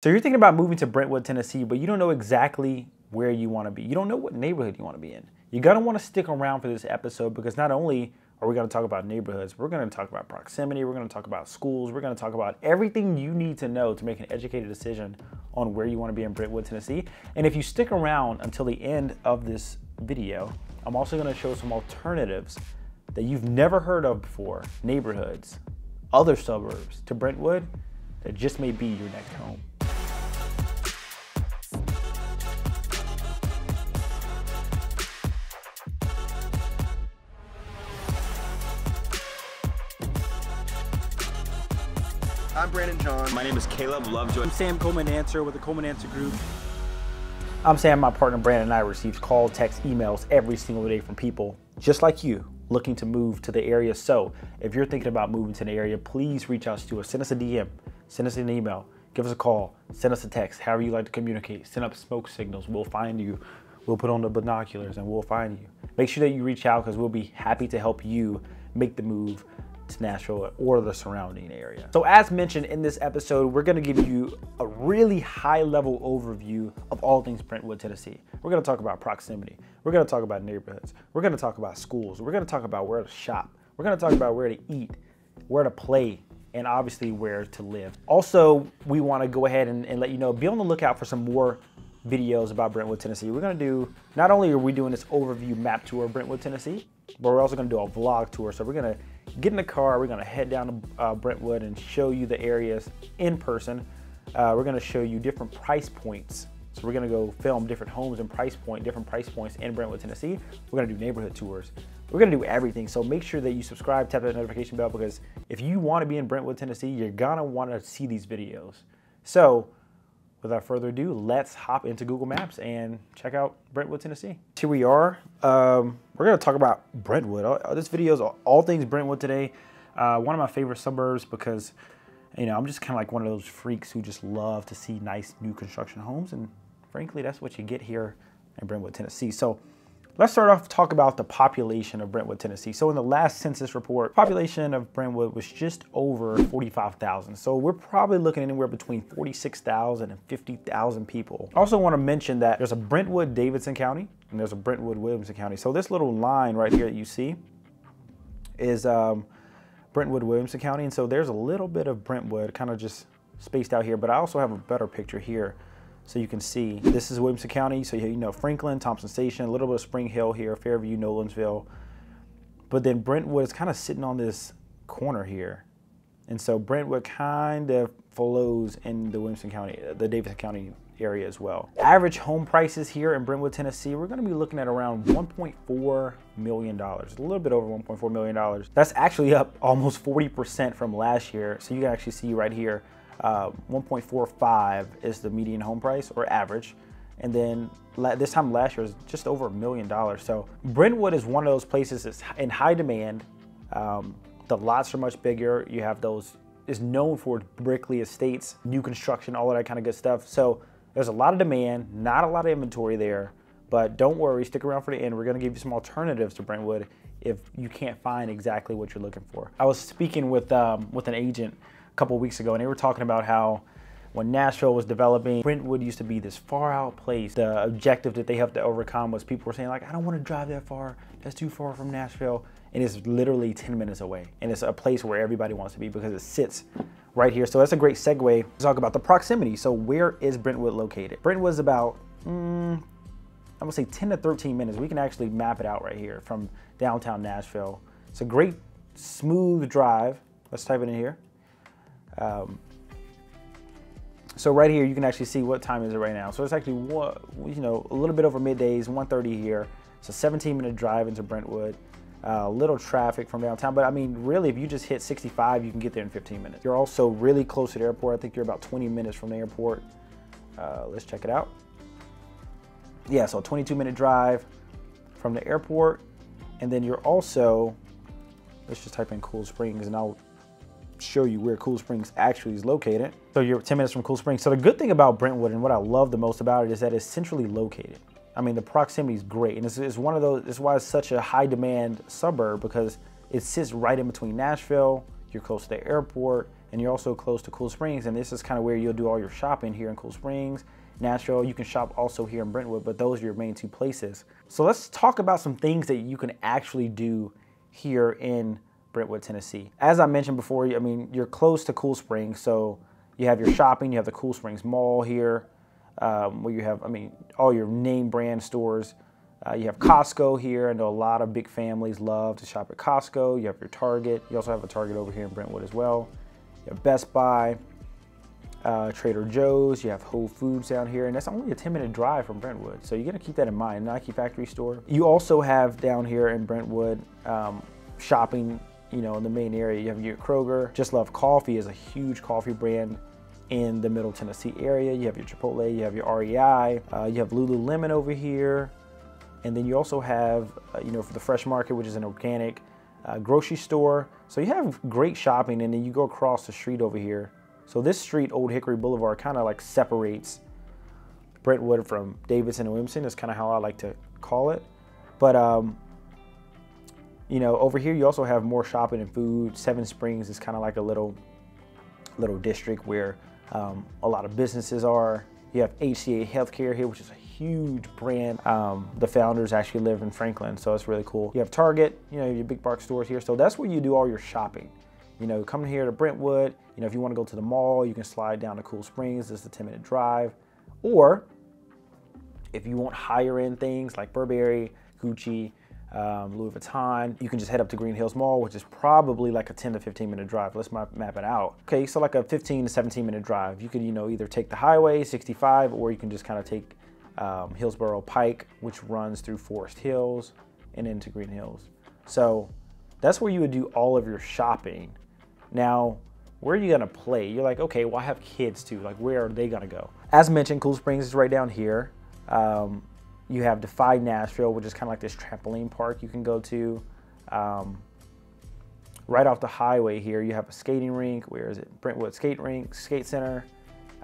So you're thinking about moving to Brentwood, Tennessee, but you don't know exactly where you want to be. You don't know what neighborhood you want to be in. You're going to want to stick around for this episode because not only are we going to talk about neighborhoods, we're going to talk about proximity, we're going to talk about schools, we're going to talk about everything you need to know to make an educated decision on where you want to be in Brentwood, Tennessee. And if you stick around until the end of this video, I'm also going to show some alternatives that you've never heard of before, neighborhoods, other suburbs to Brentwood that just may be your next home. I'm Brandon John. My name is Caleb Lovejoy. I'm Sam Coleman Dancer with the Coleman Dancer Group. I'm Sam, my partner Brandon and I receive call, text, emails every single day from people just like you looking to move to the area. So if you're thinking about moving to the area, please reach out to us. Send us a DM, send us an email, give us a call, send us a text, however you like to communicate. Send up smoke signals. We'll find you. We'll put on the binoculars and we'll find you. Make sure that you reach out because we'll be happy to help you make the move to Nashville or the surrounding area. So as mentioned in this episode, we're gonna give you a really high level overview of all things Brentwood, Tennessee. We're gonna talk about proximity. We're gonna talk about neighborhoods. We're gonna talk about schools. We're gonna talk about where to shop. We're gonna talk about where to eat, where to play, and obviously where to live. Also, we wanna go ahead and, and let you know, be on the lookout for some more videos about Brentwood, Tennessee. We're gonna do, not only are we doing this overview map tour of Brentwood, Tennessee, but we're also gonna do a vlog tour. So we're gonna get in the car, we're gonna head down to uh, Brentwood and show you the areas in person. Uh, we're gonna show you different price points. So we're gonna go film different homes and price point, different price points in Brentwood, Tennessee. We're gonna do neighborhood tours. We're gonna do everything. So make sure that you subscribe, tap that notification bell because if you wanna be in Brentwood, Tennessee, you're gonna wanna see these videos. So without further ado, let's hop into Google Maps and check out Brentwood, Tennessee. Here we are. Um, we're going to talk about Brentwood. Uh, this video is all things Brentwood today. Uh, one of my favorite suburbs because, you know, I'm just kind of like one of those freaks who just love to see nice new construction homes. And frankly, that's what you get here in Brentwood, Tennessee. So Let's start off talk about the population of Brentwood, Tennessee. So in the last census report, population of Brentwood was just over 45,000. So we're probably looking anywhere between 46,000 and 50,000 people. I also want to mention that there's a Brentwood Davidson County and there's a Brentwood Williamson County. So this little line right here that you see is um, Brentwood Williamson County. And so there's a little bit of Brentwood kind of just spaced out here, but I also have a better picture here so you can see, this is Williamson County, so you know Franklin, Thompson Station, a little bit of Spring Hill here, Fairview, Nolensville. But then Brentwood is kind of sitting on this corner here. And so Brentwood kind of flows in the Williamson County, the Davidson County area as well. Average home prices here in Brentwood, Tennessee, we're gonna be looking at around $1.4 million, a little bit over $1.4 million. That's actually up almost 40% from last year. So you can actually see right here, uh, 1.45 is the median home price or average. And then this time last year was just over a million dollars. So Brentwood is one of those places that's in high demand. Um, the lots are much bigger. You have those, is known for Brickley Estates, new construction, all of that kind of good stuff. So there's a lot of demand, not a lot of inventory there, but don't worry, stick around for the end. We're gonna give you some alternatives to Brentwood if you can't find exactly what you're looking for. I was speaking with, um, with an agent couple weeks ago, and they were talking about how when Nashville was developing, Brentwood used to be this far out place. The objective that they have to overcome was people were saying like, I don't want to drive that far. That's too far from Nashville. And it's literally 10 minutes away. And it's a place where everybody wants to be because it sits right here. So that's a great segue to talk about the proximity. So where is Brentwood located? Brentwood is about, mm, I would say 10 to 13 minutes. We can actually map it out right here from downtown Nashville. It's a great smooth drive. Let's type it in here. Um, so right here, you can actually see what time is it right now. So it's actually, you know, a little bit over middays, 1.30 here. It's a 17 minute drive into Brentwood. Uh, little traffic from downtown, but I mean, really, if you just hit 65, you can get there in 15 minutes. You're also really close to the airport. I think you're about 20 minutes from the airport. Uh, let's check it out. Yeah, so 22 minute drive from the airport. And then you're also, let's just type in Cool Springs and I'll show you where Cool Springs actually is located. So you're 10 minutes from Cool Springs. So the good thing about Brentwood and what I love the most about it is that it's centrally located. I mean, the proximity is great. And it's, it's one of those, it's why it's such a high demand suburb because it sits right in between Nashville, you're close to the airport, and you're also close to Cool Springs, and this is kind of where you'll do all your shopping here in Cool Springs. Nashville, you can shop also here in Brentwood, but those are your main two places. So let's talk about some things that you can actually do here in Brentwood, Tennessee. As I mentioned before, I mean, you're close to Cool Springs, so you have your shopping, you have the Cool Springs Mall here, um, where you have, I mean, all your name brand stores. Uh, you have Costco here. I know a lot of big families love to shop at Costco. You have your Target. You also have a Target over here in Brentwood as well. You have Best Buy, uh, Trader Joe's. You have Whole Foods down here, and that's only a 10 minute drive from Brentwood. So you got to keep that in mind. Nike Factory Store. You also have down here in Brentwood um, shopping. You know, in the main area, you have your Kroger. Just Love Coffee is a huge coffee brand in the Middle Tennessee area. You have your Chipotle, you have your REI, uh, you have Lululemon over here, and then you also have, uh, you know, for the Fresh Market, which is an organic uh, grocery store. So you have great shopping, and then you go across the street over here. So this street, Old Hickory Boulevard, kind of like separates Brentwood from Davidson and Williamson. Is kind of how I like to call it. But um, you know, over here you also have more shopping and food. Seven Springs is kind of like a little little district where um, a lot of businesses are. You have HCA Healthcare here, which is a huge brand. Um, the founders actually live in Franklin, so it's really cool. You have Target, you know, your big box stores here. So that's where you do all your shopping. You know, coming here to Brentwood, you know, if you want to go to the mall, you can slide down to Cool Springs. Is a 10 minute drive. Or if you want higher end things like Burberry, Gucci, um, Louis Vuitton. You can just head up to Green Hills Mall, which is probably like a 10 to 15 minute drive. Let's map, map it out. Okay, so like a 15 to 17 minute drive. You can, you know, either take the highway 65 or you can just kind of take um, Hillsboro Pike, which runs through Forest Hills and into Green Hills. So that's where you would do all of your shopping. Now, where are you gonna play? You're like, okay, well, I have kids too. Like, where are they gonna go? As mentioned, Cool Springs is right down here. Um, you have Defy Nashville, which is kind of like this trampoline park you can go to. Um, right off the highway here, you have a skating rink. Where is it? Brentwood Skate Rink, Skate Center.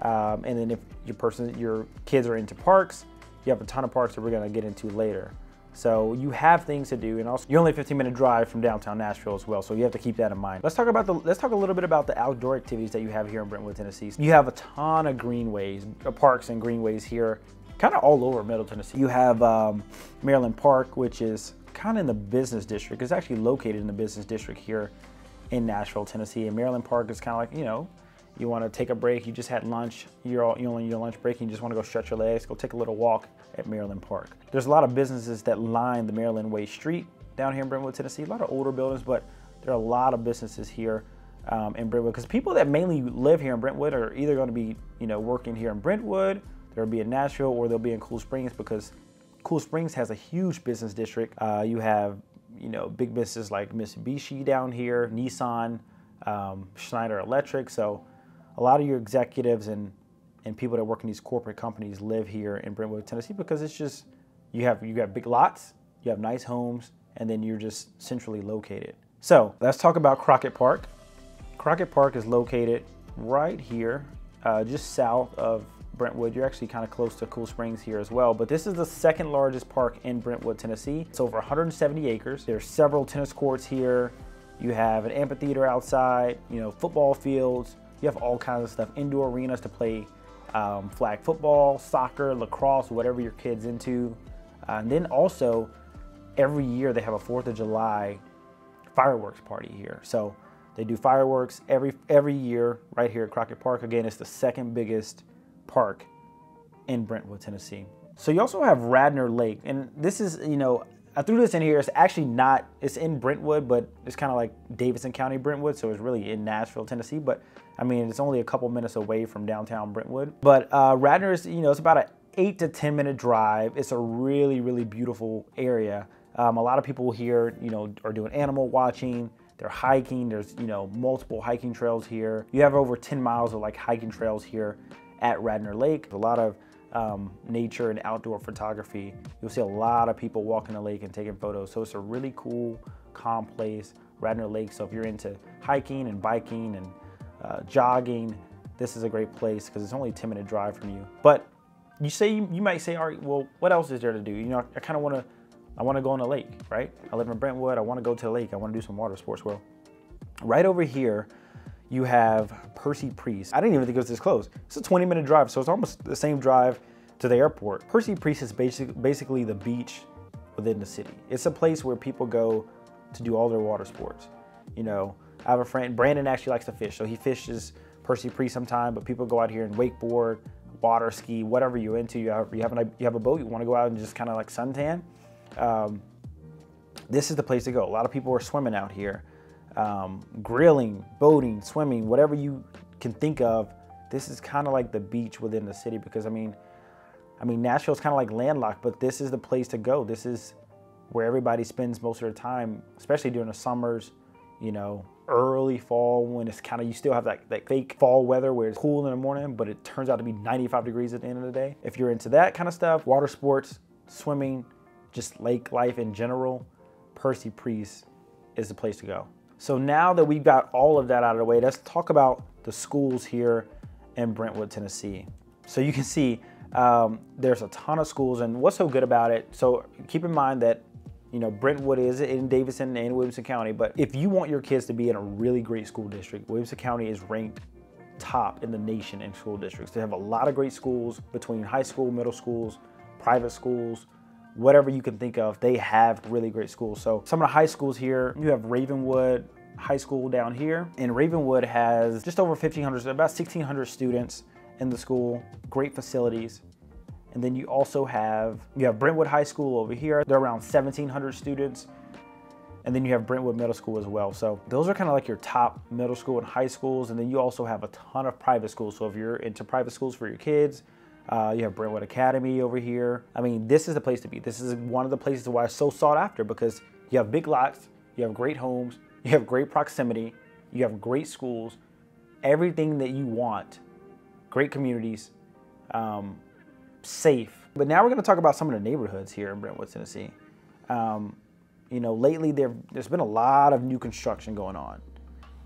Um, and then if your person, your kids are into parks, you have a ton of parks that we're gonna get into later. So you have things to do, and also you're only a 15 minute drive from downtown Nashville as well. So you have to keep that in mind. Let's talk about the let's talk a little bit about the outdoor activities that you have here in Brentwood, Tennessee. You have a ton of greenways, uh, parks and greenways here kind of all over Middle Tennessee. You have um, Maryland Park, which is kind of in the business district. It's actually located in the business district here in Nashville, Tennessee. And Maryland Park is kind of like, you know, you want to take a break, you just had lunch, you're all, you only your lunch break, and you just want to go stretch your legs, go take a little walk at Maryland Park. There's a lot of businesses that line the Maryland Way Street down here in Brentwood, Tennessee. A lot of older buildings, but there are a lot of businesses here um, in Brentwood because people that mainly live here in Brentwood are either going to be, you know, working here in Brentwood They'll be in Nashville or they'll be in Cool Springs because Cool Springs has a huge business district. Uh, you have, you know, big businesses like Mitsubishi down here, Nissan, um, Schneider Electric. So a lot of your executives and, and people that work in these corporate companies live here in Brentwood, Tennessee because it's just, you have, you got big lots, you have nice homes, and then you're just centrally located. So let's talk about Crockett Park. Crockett Park is located right here, uh, just south of Brentwood. You're actually kind of close to Cool Springs here as well, but this is the second largest park in Brentwood, Tennessee. It's over 170 acres. There's several tennis courts here. You have an amphitheater outside, you know, football fields. You have all kinds of stuff, indoor arenas to play um, flag football, soccer, lacrosse, whatever your kid's into. Uh, and then also, every year they have a 4th of July fireworks party here. So they do fireworks every every year right here at Crockett Park. Again, it's the second biggest Park in Brentwood, Tennessee. So you also have Radnor Lake, and this is, you know, I threw this in here. It's actually not, it's in Brentwood, but it's kind of like Davidson County, Brentwood, so it's really in Nashville, Tennessee. But I mean, it's only a couple minutes away from downtown Brentwood. But uh, Radnor is, you know, it's about an eight to 10 minute drive. It's a really, really beautiful area. Um, a lot of people here, you know, are doing animal watching. They're hiking. There's, you know, multiple hiking trails here. You have over 10 miles of like hiking trails here at Radnor Lake. A lot of um, nature and outdoor photography. You'll see a lot of people walking the lake and taking photos. So it's a really cool, calm place, Radnor Lake. So if you're into hiking and biking and uh, jogging, this is a great place because it's only a 10 minute drive from you. But you say, you might say, all right, well, what else is there to do? You know, I kind of want to, I want to go on the lake, right? I live in Brentwood. I want to go to the lake. I want to do some water sports. Well, right over here, you have Percy Priest. I didn't even think it was this close. It's a 20 minute drive, so it's almost the same drive to the airport. Percy Priest is basic, basically the beach within the city. It's a place where people go to do all their water sports. You know, I have a friend, Brandon actually likes to fish, so he fishes Percy Priest sometime, but people go out here and wakeboard, water ski, whatever you're into. You have, you have, an, you have a boat, you want to go out and just kind of like suntan. Um, this is the place to go. A lot of people are swimming out here, um, grilling, boating, swimming, whatever you can think of. This is kind of like the beach within the city because I mean, I mean Nashville's kind of like landlocked, but this is the place to go. This is where everybody spends most of their time, especially during the summers. You know, early fall when it's kind of you still have that, that fake fall weather where it's cool in the morning, but it turns out to be 95 degrees at the end of the day. If you're into that kind of stuff, water sports, swimming, just lake life in general, Percy Priest is the place to go. So now that we've got all of that out of the way, let's talk about the schools here in Brentwood, Tennessee. So you can see um, there's a ton of schools, and what's so good about it? So keep in mind that you know Brentwood is in Davidson and Williamson County, but if you want your kids to be in a really great school district, Williamson County is ranked top in the nation in school districts. They have a lot of great schools between high school, middle schools, private schools, whatever you can think of, they have really great schools. So some of the high schools here, you have Ravenwood High School down here, and Ravenwood has just over 1,500, about 1,600 students in the school, great facilities. And then you also have, you have Brentwood High School over here. They're around 1,700 students. And then you have Brentwood Middle School as well. So those are kind of like your top middle school and high schools. And then you also have a ton of private schools. So if you're into private schools for your kids, uh, you have Brentwood Academy over here. I mean, this is the place to be. This is one of the places why it's so sought after because you have big lots, you have great homes, you have great proximity, you have great schools, everything that you want, great communities, um, safe. But now we're going to talk about some of the neighborhoods here in Brentwood, Tennessee. Um, you know, lately there, there's been a lot of new construction going on,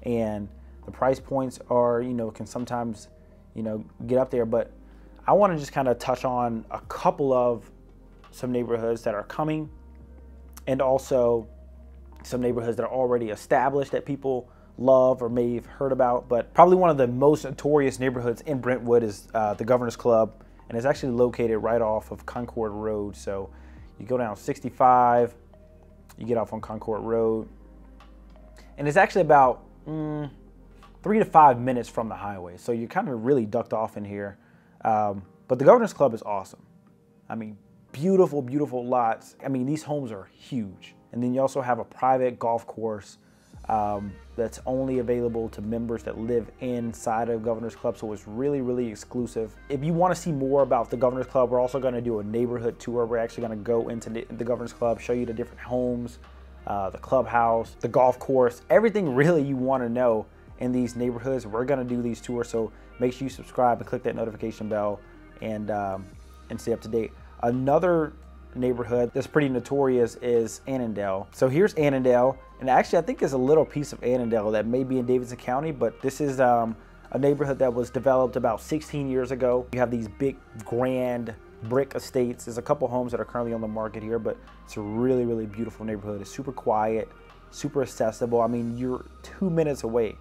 and the price points are, you know, can sometimes, you know, get up there, but I want to just kind of touch on a couple of some neighborhoods that are coming and also some neighborhoods that are already established that people love or may have heard about. But probably one of the most notorious neighborhoods in Brentwood is uh, the Governor's Club, and it's actually located right off of Concord Road. So you go down 65, you get off on Concord Road, and it's actually about mm, three to five minutes from the highway. So you're kind of really ducked off in here. Um, but the Governor's Club is awesome. I mean, beautiful, beautiful lots. I mean, these homes are huge. And then you also have a private golf course um, that's only available to members that live inside of Governor's Club. So it's really, really exclusive. If you want to see more about the Governor's Club, we're also going to do a neighborhood tour. We're actually going to go into the, Governor's Club, show you the different homes, uh, the clubhouse, the golf course, everything really you want to know in these neighborhoods. We're to do these tours. So make sure you subscribe and click that notification bell and, um, and stay up to date. Another neighborhood that's pretty notorious is Annandale. So here's Annandale, and actually I think there's a little piece of Annandale that may be in Davidson County, but this is um, a neighborhood that was developed about 16 years ago. You have these big, grand brick estates. There's a couple homes that are currently on the market here, but it's a really, really beautiful neighborhood. It's super quiet, super accessible. I mean, you're two minutes away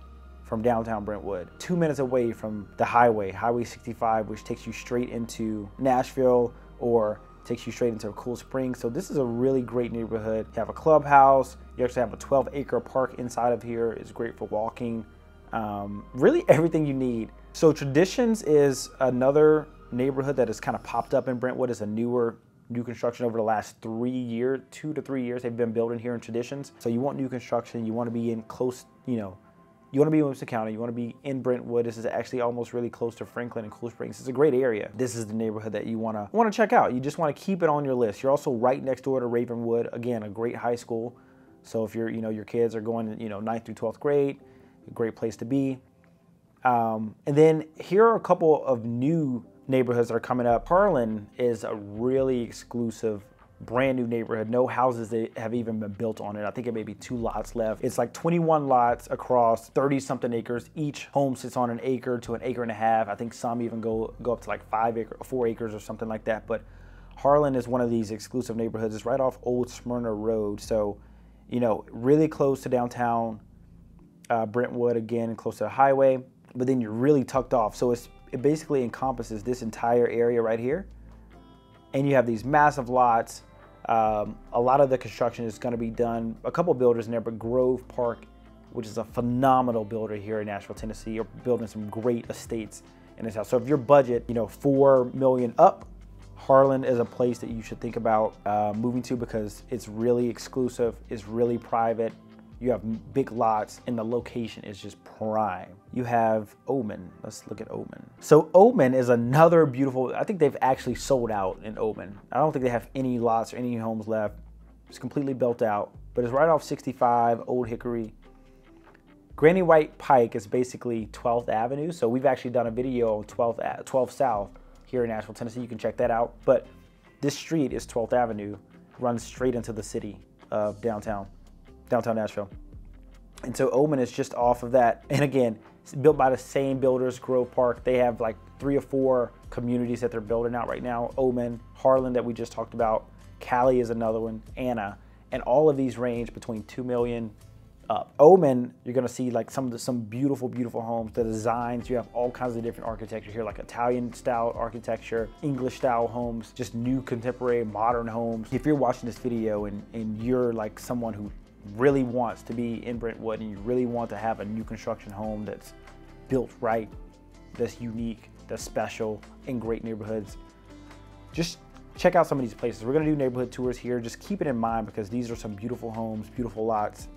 from downtown Brentwood, two minutes away from the highway, Highway 65, which takes you straight into Nashville or takes you straight into Cool Springs. So this is a really great neighborhood. You have a clubhouse. You actually have a 12 acre park inside of here. It's great for walking. Um, really everything you need. So Traditions is another neighborhood that has kind of popped up in Brentwood as a newer new construction over the last three years, two to three years they've been building here in Traditions. So you want new construction, you want to be in close, you know, you want to be in Williamson County, you want to be in Brentwood. This is actually almost really close to Franklin and Cool Springs. It's a great area. This is the neighborhood that you want to want to check out. You just want to keep it on your list. You're also right next door to Ravenwood. Again, a great high school. So if you're, you know, your kids are going, you know, 9th through 12th grade, a great place to be. Um, and then here are a couple of new neighborhoods that are coming up. Harlan is a really exclusive brand new neighborhood. No houses that have even been built on it. I think it may be two lots left. It's like 21 lots across 30 something acres. Each home sits on an acre to an acre and a half. I think some even go go up to like five acre, four acres or something like that. But Harlan is one of these exclusive neighborhoods. It's right off Old Smyrna Road. So, you know, really close to downtown uh, Brentwood again, close to the highway, but then you're really tucked off. So it's, it basically encompasses this entire area right here. And you have these massive lots. Um, a lot of the construction is going to be done, a couple builders in there, but Grove Park, which is a phenomenal builder here in Nashville, Tennessee, are building some great estates in this house. So if your budget, you know, four million up, Harlan is a place that you should think about uh, moving to because it's really exclusive, it's really private, you have big lots and the location is just prime. You have Oman. Let's look at Oman. So Oman is another beautiful, I think they've actually sold out in Oman. I don't think they have any lots or any homes left. It's completely built out, but it's right off 65 Old Hickory. Granny White Pike is basically 12th Avenue. So we've actually done a video on 12th, 12 South here in Nashville, Tennessee. You can check that out. But this street is 12th Avenue, runs straight into the city of downtown downtown Nashville. And so Oman is just off of that. And again, it's built by the same builders, Grove Park. They have like three or four communities that they're building out right now. Oman, Harlan that we just talked about, Cali is another one, Anna. And all of these range between 2 million up. Oman, you're gonna see like some of the, some beautiful, beautiful homes. The designs, you have all kinds of different architecture here, like Italian style architecture, English style homes, just new contemporary modern homes. If you're watching this video and, and you're like someone who really wants to be in Brentwood and you really want to have a new construction home that's built right, that's unique, that's special, in great neighborhoods, just check out some of these places. We're gonna do neighborhood tours here. Just keep it in mind because these are some beautiful homes, beautiful lots,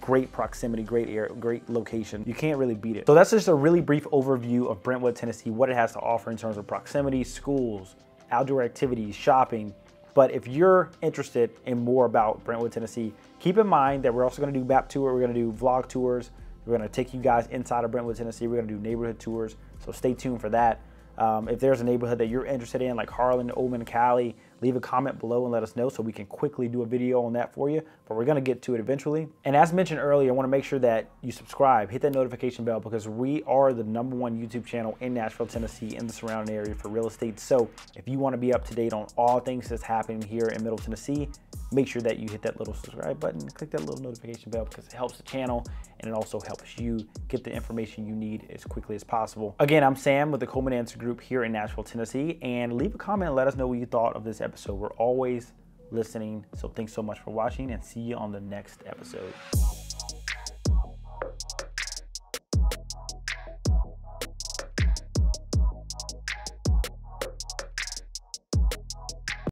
great proximity, great air, great location. You can't really beat it. So that's just a really brief overview of Brentwood, Tennessee, what it has to offer in terms of proximity, schools, outdoor activities, shopping, but if you're interested in more about Brentwood, Tennessee, keep in mind that we're also gonna do map tour, we're gonna do vlog tours, we're gonna take you guys inside of Brentwood, Tennessee, we're gonna do neighborhood tours, so stay tuned for that. Um, if there's a neighborhood that you're interested in, like Harlan, Oman, Cali, leave a comment below and let us know so we can quickly do a video on that for you. But we're gonna get to it eventually. And as mentioned earlier, I wanna make sure that you subscribe, hit that notification bell because we are the number one YouTube channel in Nashville, Tennessee and the surrounding area for real estate. So if you wanna be up to date on all things that's happening here in Middle Tennessee, make sure that you hit that little subscribe button click that little notification bell because it helps the channel and it also helps you get the information you need as quickly as possible. Again, I'm Sam with the Coleman Dancer Group here in Nashville, Tennessee, and leave a comment and let us know what you thought of this episode. We're always listening, so thanks so much for watching and see you on the next episode.